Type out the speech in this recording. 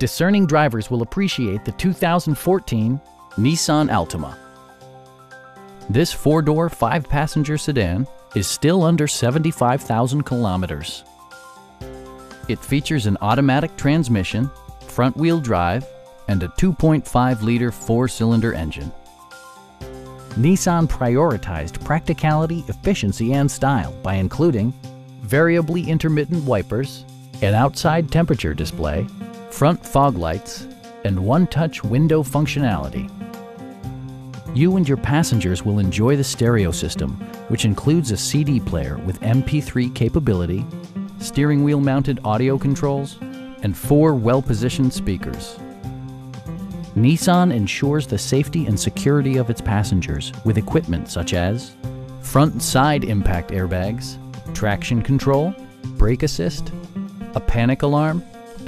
discerning drivers will appreciate the 2014 Nissan Altima. This four-door, five-passenger sedan is still under 75,000 kilometers. It features an automatic transmission, front-wheel drive, and a 2.5-liter four-cylinder engine. Nissan prioritized practicality, efficiency, and style by including variably intermittent wipers, an outside temperature display, front fog lights, and one-touch window functionality. You and your passengers will enjoy the stereo system, which includes a CD player with MP3 capability, steering wheel mounted audio controls, and four well-positioned speakers. Nissan ensures the safety and security of its passengers with equipment such as front and side impact airbags, traction control, brake assist, a panic alarm,